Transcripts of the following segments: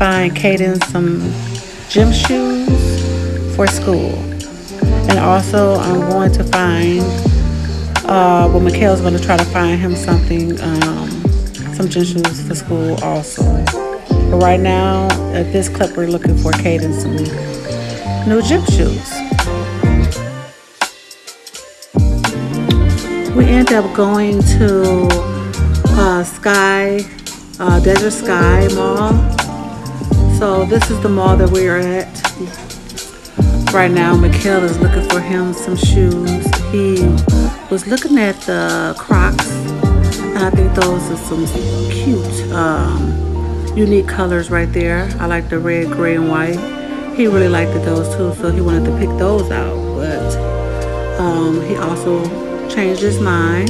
find Kayden some gym shoes for school. And also I'm going to find, uh, well Mekael's going to try to find him something, um, some gym shoes for school also. But right now, at this clip, we're looking for Kayden some new gym shoes. We end up going to uh, Sky, uh, Desert Sky Mall. So this is the mall that we are at. Right now, Mekael is looking for him some shoes. He was looking at the Crocs, and I think those are some cute, um, unique colors right there. I like the red, gray, and white. He really liked those too, so he wanted to pick those out. But um, he also changed his mind.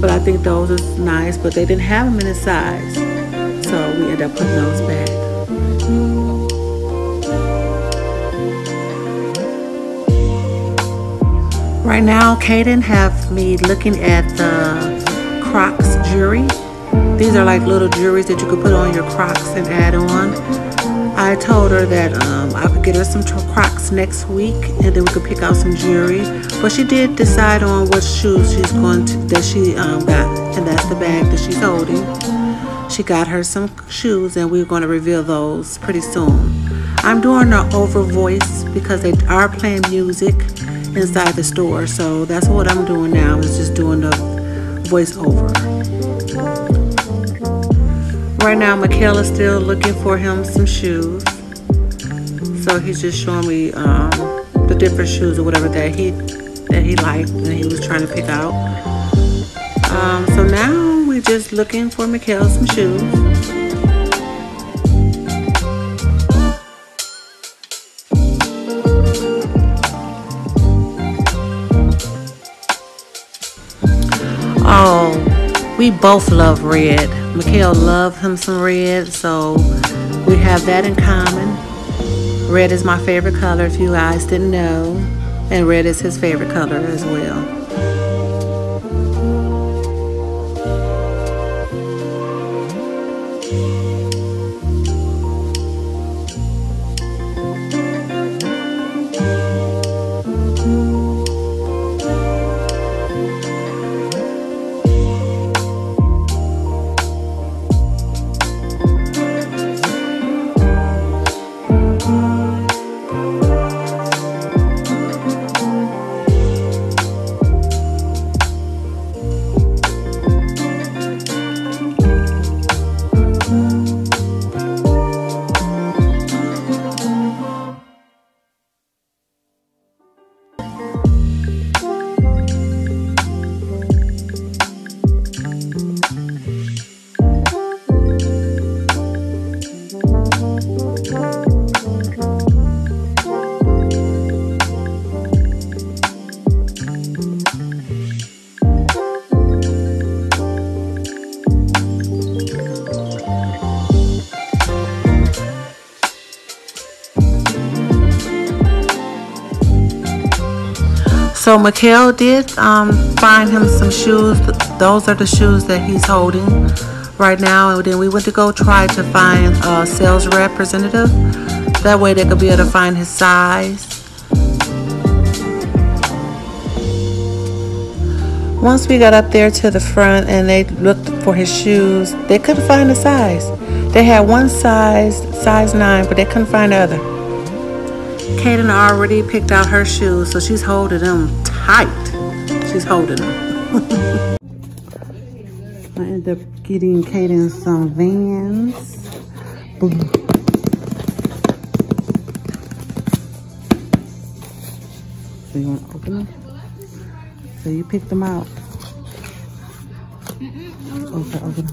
But I think those are nice, but they didn't have them in his size. So we ended up putting those back. Right now, Kayden have me looking at the Crocs jewelry. These are like little jewelries that you could put on your Crocs and add on. I told her that um, I could get her some Crocs next week and then we could pick out some jewelry. But she did decide on what shoes she's going to, that she um, got and that's the bag that she's holding. She got her some shoes and we're going to reveal those pretty soon. I'm doing the over voice because they are playing music inside the store. So that's what I'm doing now is just doing the voiceover. Right now, Mekael is still looking for him some shoes. So he's just showing me um, the different shoes or whatever that he that he liked and he was trying to pick out. Um, so now we're just looking for Mekael some shoes. We both love red. Mekael loves him some red, so we have that in common. Red is my favorite color, if you guys didn't know, and red is his favorite color as well. So Mekael did um, find him some shoes. Those are the shoes that he's holding right now. And then we went to go try to find a sales representative. That way they could be able to find his size. Once we got up there to the front and they looked for his shoes, they couldn't find the size. They had one size, size 9, but they couldn't find the other. Kayden already picked out her shoes, so she's holding them tight. She's holding them. I ended up getting Kayden some Vans. So you want to open them? So you picked them out. Okay, them.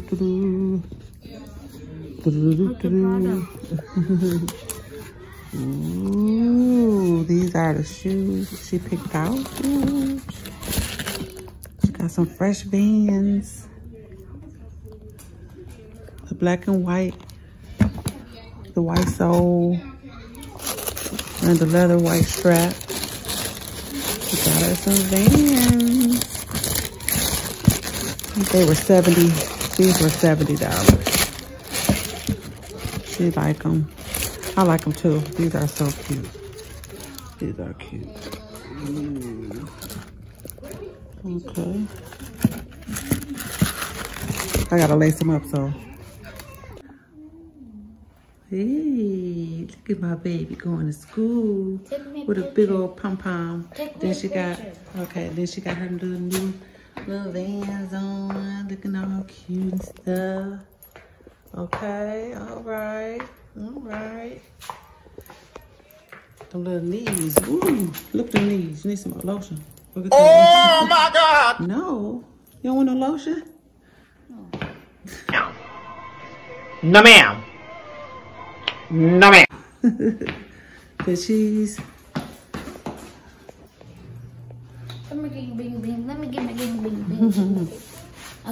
Okay. Ooh, these are the shoes she picked out. Ooh. She got some fresh Vans. The black and white. The white sole. And the leather white strap. She got her some Vans. They were 70, these were $70. She like them. I like them too. These are so cute. These are cute. Mm. Okay. I gotta lace them up so. Hey, look at my baby going to school with a big old pom pom. Then she got okay. Then she got her little new little vans on, looking all cute and stuff. Okay, all right, all right. The little knees. Ooh, look at the knees. You need some more lotion. Oh my God! No, you don't want no lotion. No, ma'am. No, ma'am. the cheese. Let me get bing bing. Let me get my bing bing bing.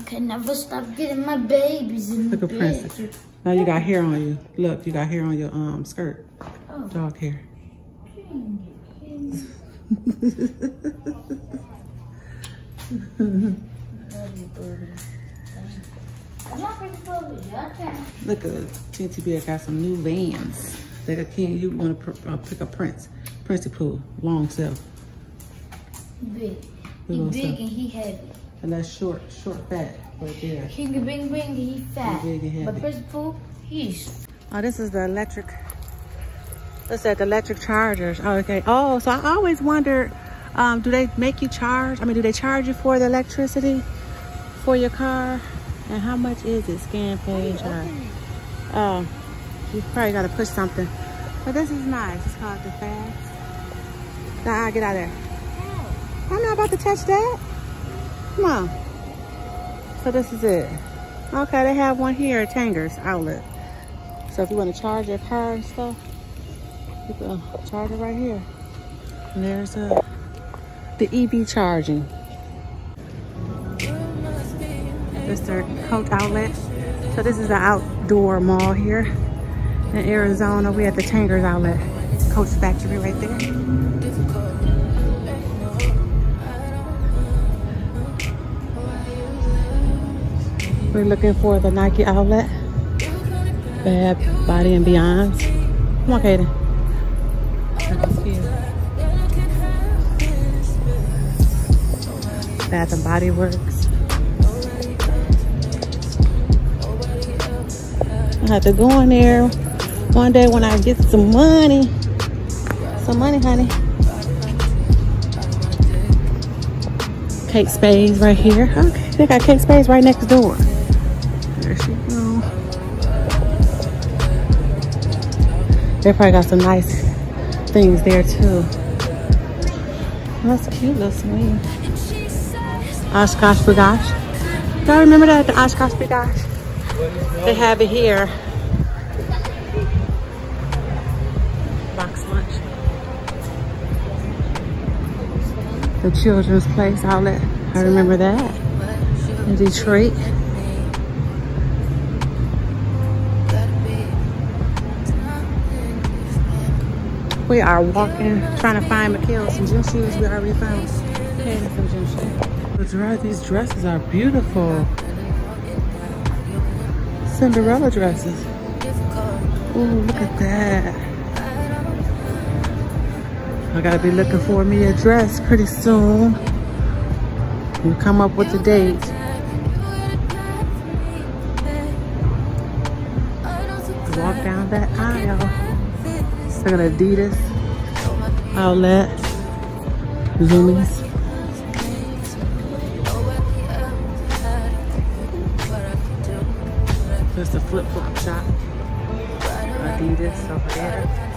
I can never stop getting my babies in Look the at Princess. Now you got hair on you. Look, you got hair on your um skirt. Oh. Dog hair. I'm not ready for it. Okay. Look at Tinty Bear got some new vans. Like a king, you want to uh, pick a Prince. Princey Pooh, long self. Big. Big He big and he heavy. And that's short, short fat right there. King of Bing Bing, he fat. He big and But heavy. Prince Pooh, he's Oh, this is the electric. What's that? The electric chargers. Oh, okay. Oh, so I always wondered, um, do they make you charge? I mean, do they charge you for the electricity for your car? And how much is it? Scan page. Or, oh, you probably got to push something. But this is nice. It's called the fast. Nah, get out of there. I'm not about to touch that. Come on. So this is it. Okay, they have one here at Tanger's outlet. So if you want to charge your car and stuff, you can uh, charge it right here. And there's a, the EV charging. This is their Coach outlet. So this is the outdoor mall here in Arizona. We at the Tanger's outlet. Coach factory right there. We're looking for the Nike outlet. Bad Body and Beyond. Come on, Kayden. Bath and Body Works. I have to go in there one day when I get some money. Some money, honey. Kate Spades right here. Okay, they got Kate Spades right next door. They probably got some nice things there too. That's a cute little swing. OshKosh B'gosh. Y'all remember that, the OshKosh B'gosh? They have it here. Box lunch. The Children's Place outlet. I remember that. In Detroit. We are walking, trying to find Mekael some gym shoes we already found. Some gym shoes. The these dresses are beautiful. Cinderella dresses. Ooh, look at that. I gotta be looking for me a dress pretty soon. We'll come up with the date. Look at Adidas outlet, Zumiez. There's the flip flop shop. Adidas over there.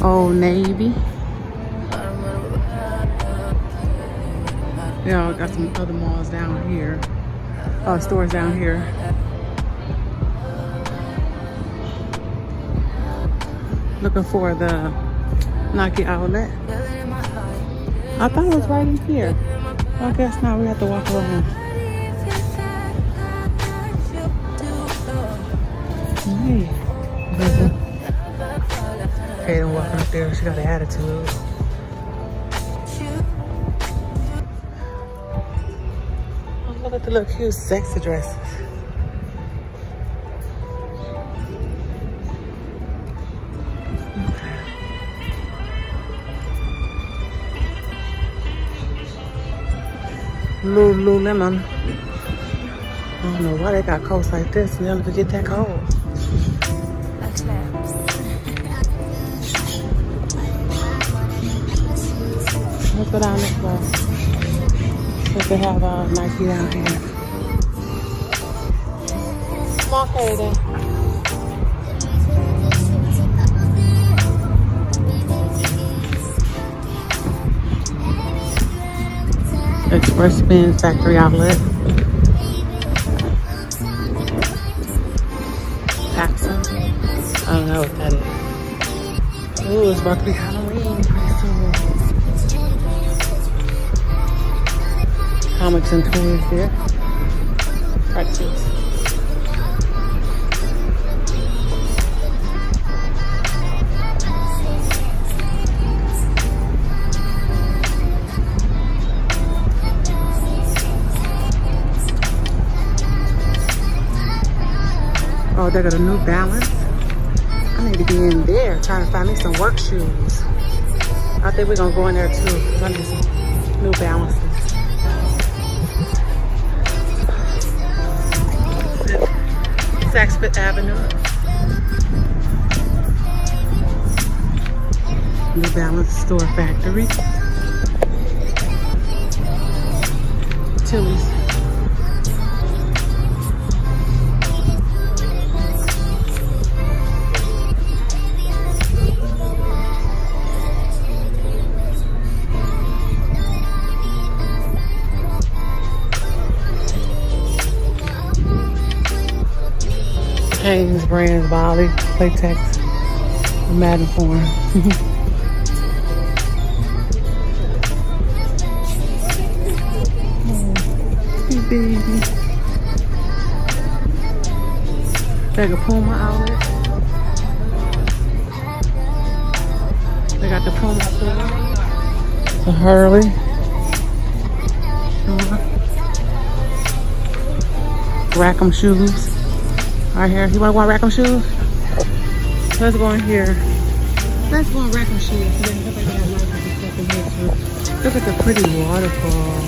Old Navy. Yeah, I got some other malls down here. Uh, stores down here. Looking for the Nike outlet. I thought it was right in here. I guess now We have to walk around. Hey. Kayden walking up there. She got an attitude. The little cute sexy dresses. Lululemon. I don't know why they got coats like this. We never get that cold. Let's go down this way. Because they have uh, Nike down here. Small Kayden. Express Spin Factory Outlet. Paxson. I don't know what that is. Ooh, it's about to Comics and toys there. Practice. Oh, they got a New Balance. I need to be in there trying to find me some work shoes. I think we're gonna go in there too. 'cause I need some New Balances. Saks Fifth Avenue. New Balance Store Factory. Tilly's. Hanes Brands, Bali, Playtex, Maidenform. hey baby. They got Puma outlet. They got the Puma store. The Hurley. Rack Room shoes. Right here. You wanna go on Rack Room shoes? Let's go in here. Let's go on Rack Room shoes. Look at the pretty waterfall.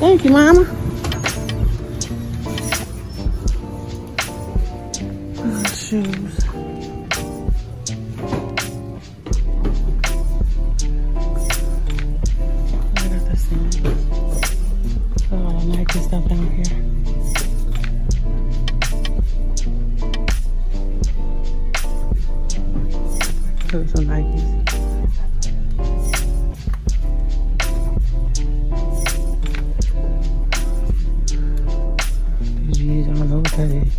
Thank you, Mama. At some Nikes. These, I don't know what that is.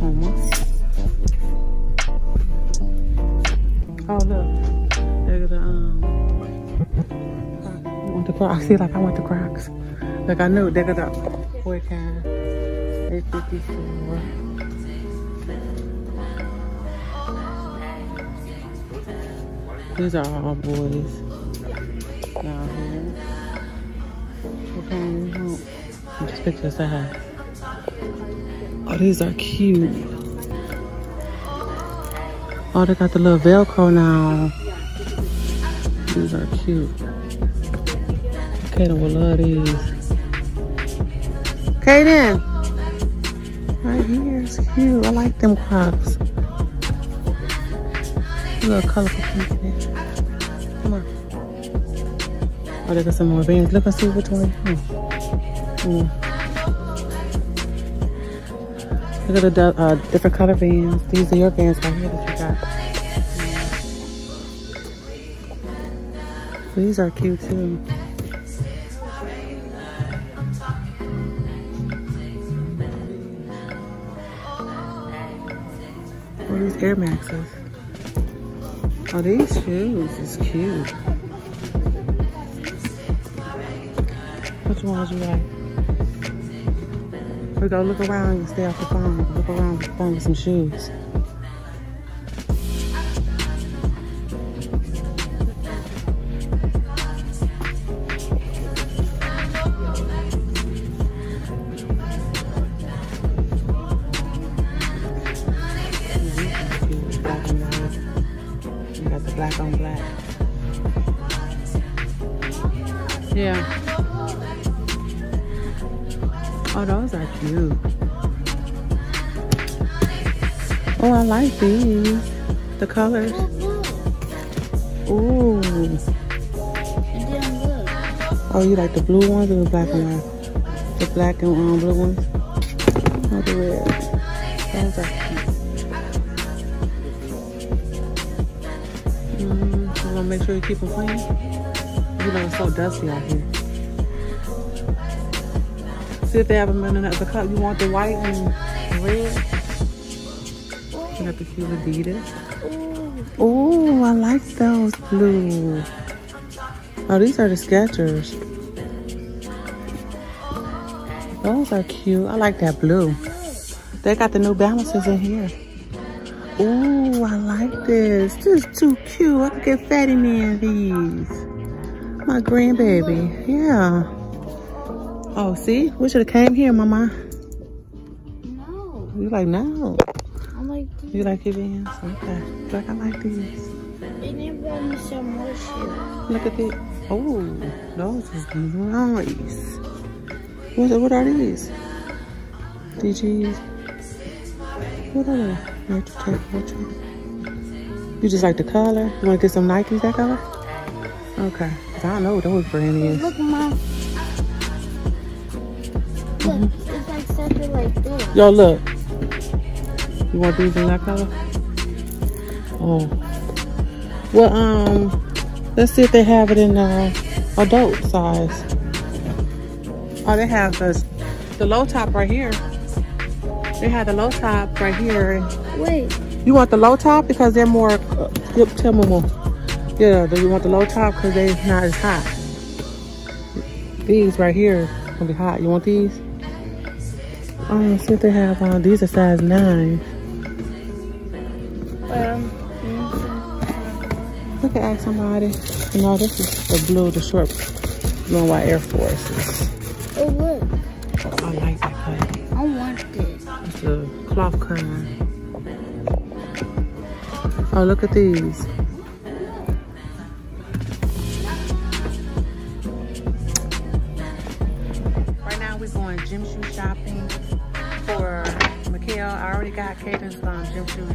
Homa. Oh look, there's the um. I want the Crocs. I see, like I want the Crocs. Like I knew they got the boy can. 854. These are all boys down here. Oh, just picture side. Oh, these are cute. Oh, they got the little Velcro now. These are cute. Kayden will love these. Kayden! Right here, it's cute. I like them Crocs. Little colorful pink Oh, they got some more bands. Look and see which one. Hmm. Hmm. Look at the uh, different color bands. These are your bands right here that you got. These are cute too. Oh, these Air Maxes. Oh, these shoes is cute. Which one would you like? We go look around and stay off the phone. Look around the phone with some shoes. black on black. Yeah. Oh, those are cute. Oh, I like these. The colors. Ooh. Oh, you like the blue ones or the black white? The black and um, blue ones? Oh, the red. Those are cute. Mm, you wanna make sure you keep them clean? You know, it's so dusty out here. See if they have them in another color. You want the white and red? You got the cute Adidas. Oh, I like those blue. Oh, these are the Skechers. Those are cute. I like that blue. They got the new balances in here. Ooh, I like this. This is too cute. I could get Fatty Man these. My grandbaby. Yeah. Oh, see? We should have came here, Mama. No. You like, no. I'm like these. You like your Vans? Okay. Like, I like these. And then brought me some more shit. Look at this. Oh, those is nice. What, what are these? DGs. What are they? Nature Tech Ultra. You just like the color? You want to get some Nikes that color? Okay. I don't know what those brand is. Look, mom. Look, it's like something like this. Yo, look. You want these in that color? Oh. Well, um, let's see if they have it in uh, adult size. Oh, they have the, the low top right here. They have the low top right here. Wait. You want the low top because they're more, uh, yep, tell me more. Yeah, do you want the low top because they're not as hot. These right here gonna be hot. You want these? Oh, see if they have, uh, these are size nine. Um, Look at ask somebody. No, this is the blue, the short blue and white Air Forces. oh, look. I like that color. I want this. It's a cloth kind. Oh, look at these.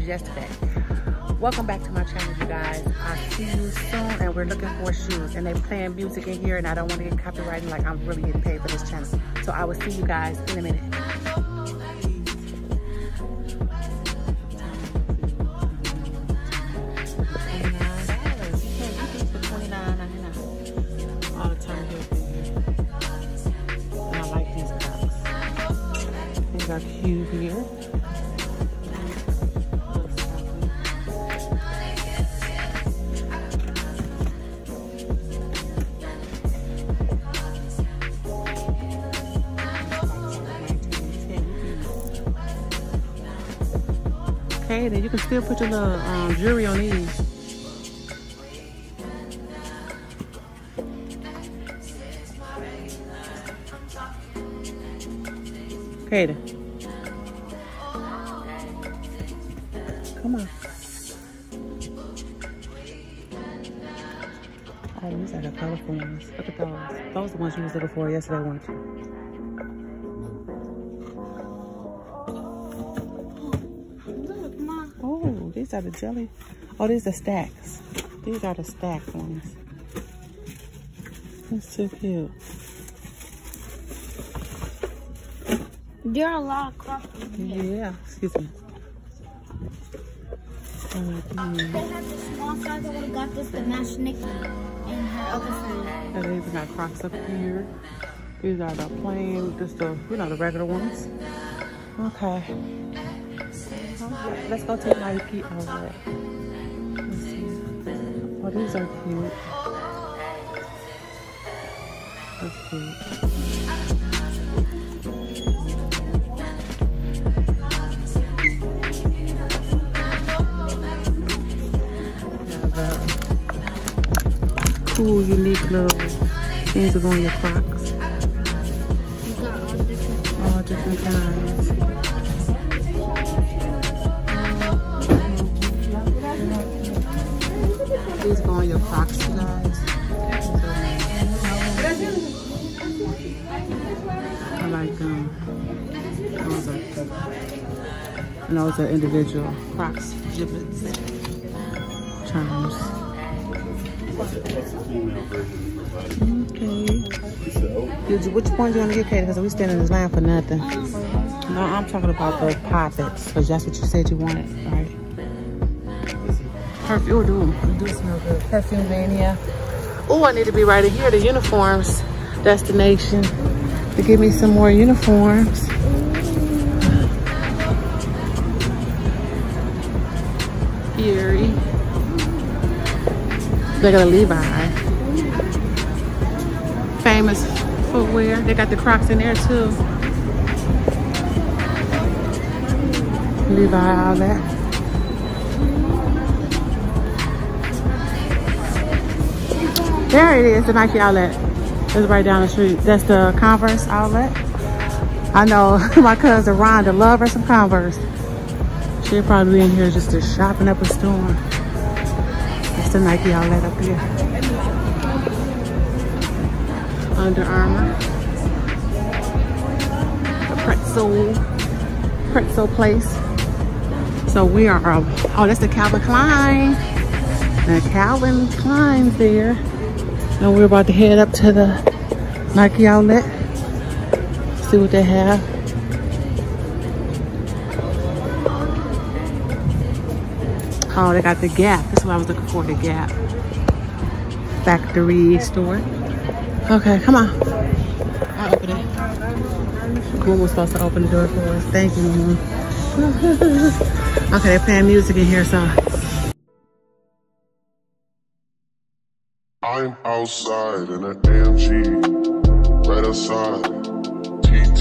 Yesterday. Welcome back to my channel, you guys. I'll see you soon, and we're looking for shoes. And they're playing music in here, and I don't want to get copyrighted like I'm really getting paid for this channel. So I will see you guys in a minute. Okay, then you can still put your little um, jewelry on these. Kayden. Come on. Oh, these are the colorful ones. Look at those. Those are the ones you was looking for yesterday, weren't you? These are the jelly. Oh, these are stacks. These are the stack ones. That's so cute. There are a lot of crop in here. Yeah, excuse me. These. They have the small size. I would have got this to match Nikki and her other friend. And they even got Crocs up here. These are the plain, just the, you know, the regular ones. Okay. Let's go to Nike outlet. Let's. Oh, these are cute. Cute. Cool, unique little things are going to Crocs. These go on your Crocs, you guys. like them. Those are, and those are individual Crocs giblets charms. Okay. Did you, which one do you want to get, Katie? Because we standing in this line for nothing. No, I'm talking about the poppets, because that's what you said you wanted, right? Perfume, do, do smell good. Oh, I need to be right in here, the uniforms destination, to give me some more uniforms. Aerie. They got a Levi. Famous footwear. They got the Crocs in there too. Levi outlet. There it is, the Nike outlet. It's right down the street. That's the Converse outlet. I know my cousin Rhonda love her some Converse. She'll probably be in here just to shopping up a storm. It's the Nike outlet up here. Under Armour. The pretzel, pretzel place. So we are, oh, that's the Calvin Klein. The Calvin Klein's there. And we're about to head up to the Nike outlet. See what they have. Oh, they got the Gap. That's what I was looking for, the Gap. Factory store. Okay, come on. I'll open it. Mom was supposed to open the door for us. Thank you, okay, they're playing music in here, so. I'm outside in an AMG, right outside, TT,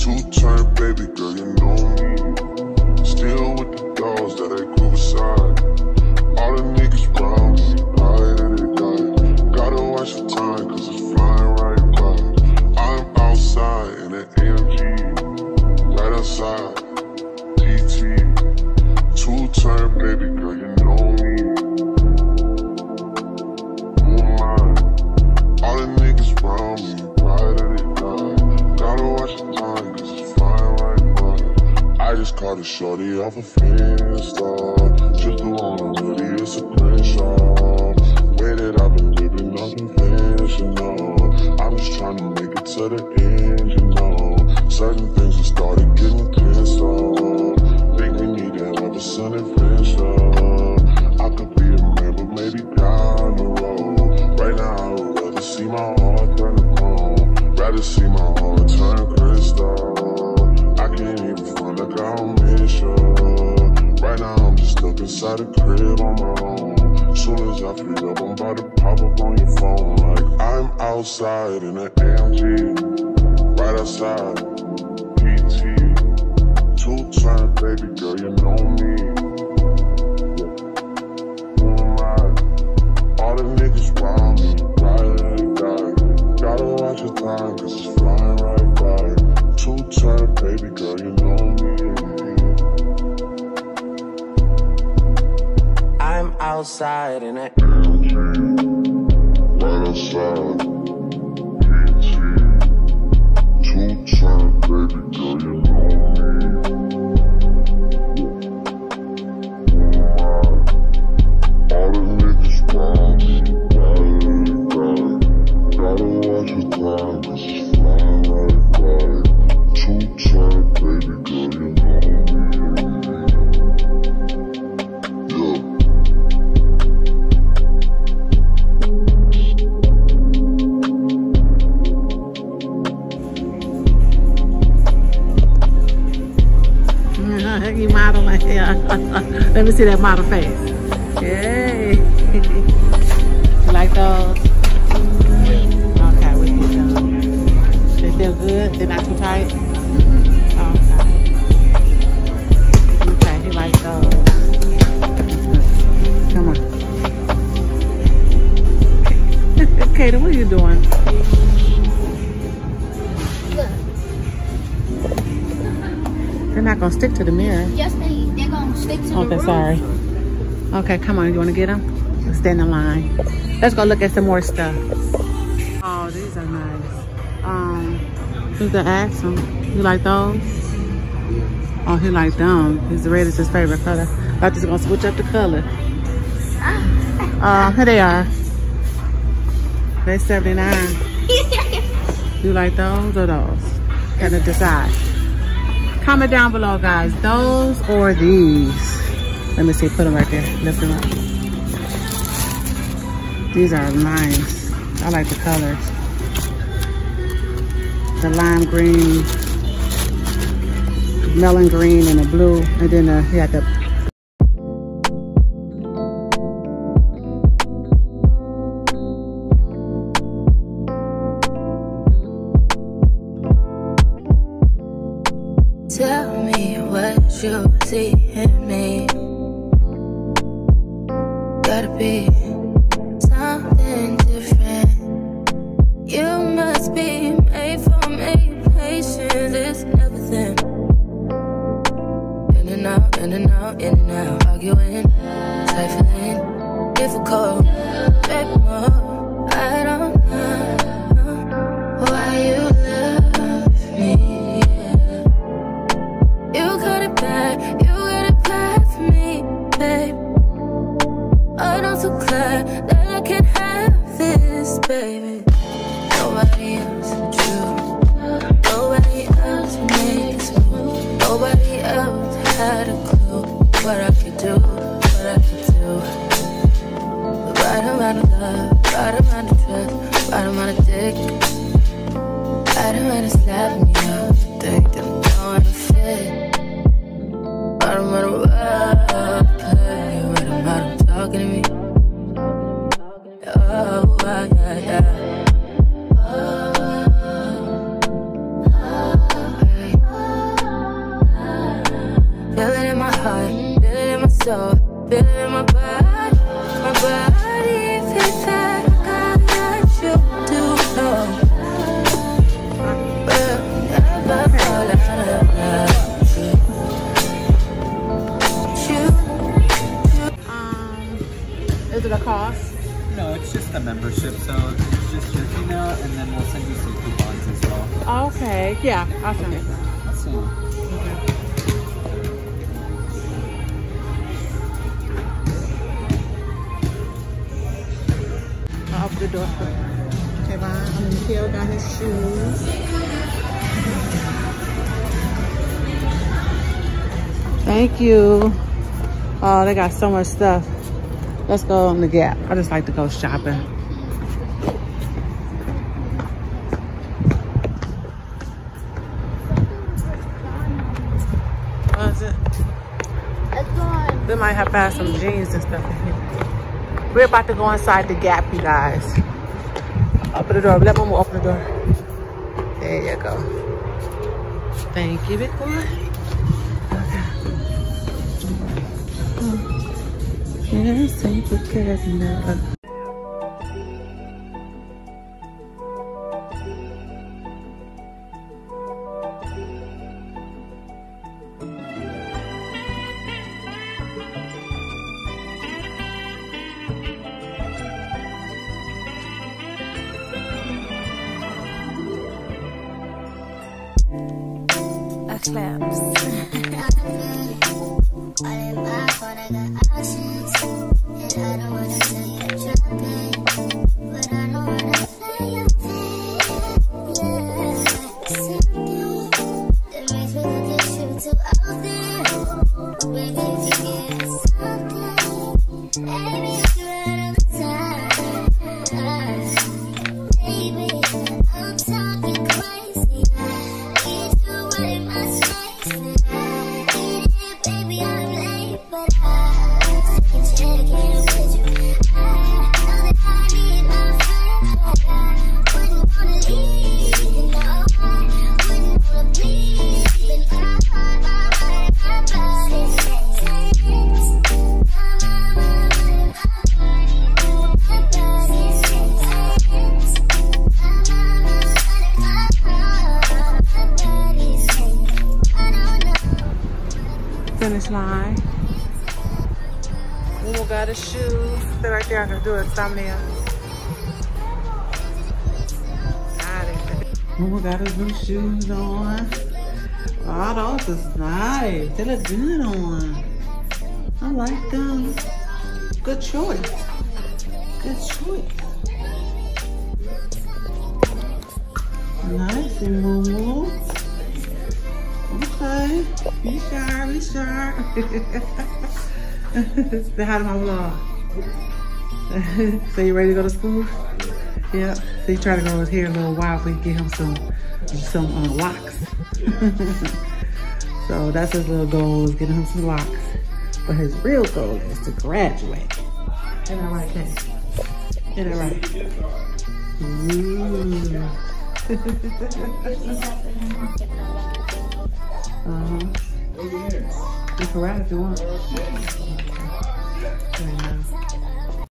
two-turn baby girl, you know me. Still with the dolls that I grew beside. All the niggas round me, high and they die. Gotta watch the time, cause it's flying right by. I'm outside in an AMG, right outside, TT, two-turn baby girl, you know me. Niggas round me, right at it. Gotta watch the time, cause it's flying right by. I just caught a shorty off a Finsta. Just the one really, it's a crenshaw. Way that I've been living unconventional. I'm just trying to make it to the end, you know. Certain things have started getting pissed off. Think we need to have a sun adventure. I See my heart turn crystal. I can't even front like I don't miss. Right now, I'm just stuck inside the crib on my own. Soon as I free up, I'm about to pop up on your phone. Like I'm outside in an AMG. Right outside. PT. Two turn, baby girl, you know me. Time, cause it's flying right by. Baby girl, you know me. I'm outside in it. Right outside. See that model face. Yay. you like those? Okay, we get them. They feel good? They're not too tight? Okay. Okay, he like those. Come on. Katie, what are you doing? They're not gonna stick to the mirror. Yes, Okay, come on. You want to get them? Let's stand in line. Let's go look at some more stuff. Oh, these are nice. Um, who's the ask him? You like those? Oh, he like them. His red is his favorite color. I'm just gonna switch up the color. Uh, here they are. They're 79. you like those or those? Kind of decide. Comment down below, guys. Those or these? Let me see. Put them right there. Lift them up. These are nice. I like the colors. The lime green, melon green, and the blue. And then uh, he had the be something different. You must be made for me. Patience is everything. In and out, in and out, in and out. Arguing, trifling, difficult. Got so much stuff. Let's go on the Gap. I just like to go shopping. What is it? They might have found some jeans and stuff in here. We're about to go inside the Gap, you guys. Open the door. Let Mama open the door. There you go. Thank you, big Yes, ain't prepared enough. I Right there. I can do a thumbnail. Momo got his new shoes on. Oh, those is nice. They look good on. I like them. Good choice. Good choice. Nice, Momo. Okay. Be sharp, be sharp. Hi to my vlog. so you ready to go to school? Yeah. So you try to grow his hair a little while so you get him some some uh, locks. so that's his little goal is getting him some locks. But his real goal is to graduate. Ain't that right, Kay? Ain't that right? Ooh. uh-huh. You can ride if you want.